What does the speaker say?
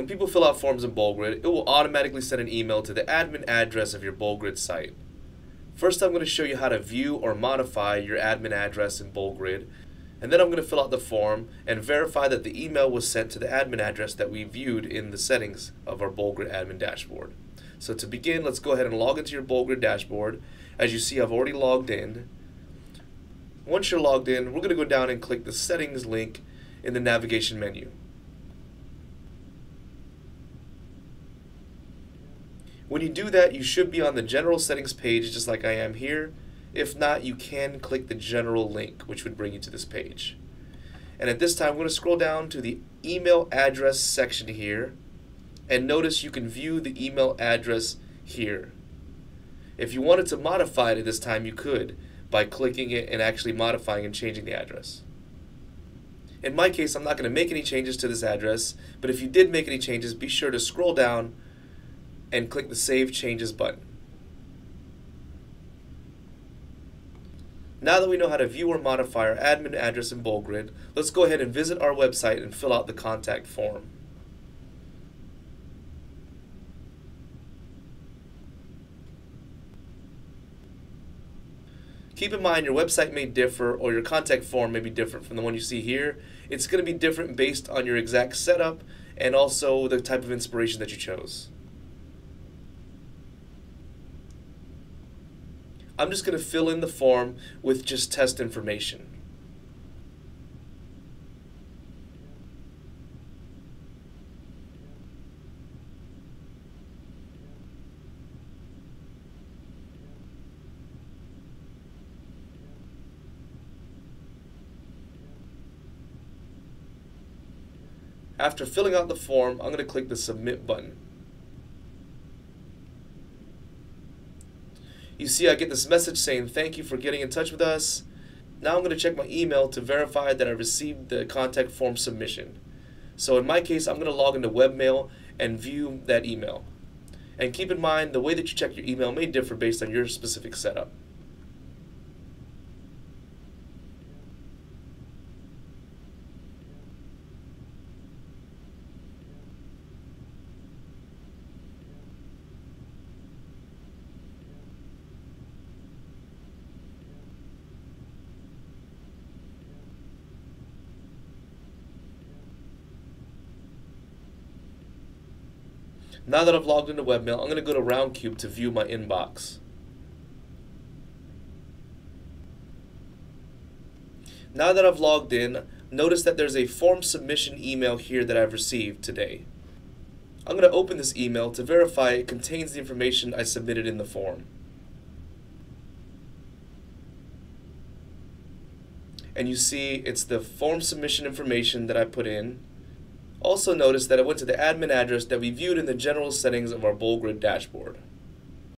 When people fill out forms in BoldGrid, it will automatically send an email to the admin address of your BoldGrid site. First, I'm going to show you how to view or modify your admin address in BoldGrid, and then I'm going to fill out the form and verify that the email was sent to the admin address that we viewed in the settings of our BoldGrid admin dashboard. So to begin, let's go ahead and log into your BoldGrid dashboard. As you see, I've already logged in. Once you're logged in, we're going to go down and click the settings link in the navigation menu. When you do that, you should be on the general settings page just like I am here. If not, you can click the general link, which would bring you to this page. And at this time, I'm going to scroll down to the email address section here. And notice you can view the email address here. If you wanted to modify it at this time, you could by clicking it and actually modifying and changing the address. In my case, I'm not going to make any changes to this address, but if you did make any changes, be sure to scroll down and click the Save Changes button. Now that we know how to view or modify our admin address in BoldGrid, let's go ahead and visit our website and fill out the contact form. Keep in mind your website may differ or your contact form may be different from the one you see here. It's going to be different based on your exact setup and also the type of inspiration that you chose. I'm just going to fill in the form with just test information. After filling out the form, I'm going to click the Submit button. You see I get this message saying thank you for getting in touch with us. Now I'm going to check my email to verify that I received the contact form submission. So in my case, I'm going to log into webmail and view that email. And keep in mind, the way that you check your email may differ based on your specific setup. Now that I've logged into webmail, I'm going to go to Roundcube to view my inbox. Now that I've logged in, notice that there's a form submission email here that I've received today. I'm going to open this email to verify it contains the information I submitted in the form. And you see it's the form submission information that I put in also notice that it went to the admin address that we viewed in the general settings of our BoldGrid dashboard.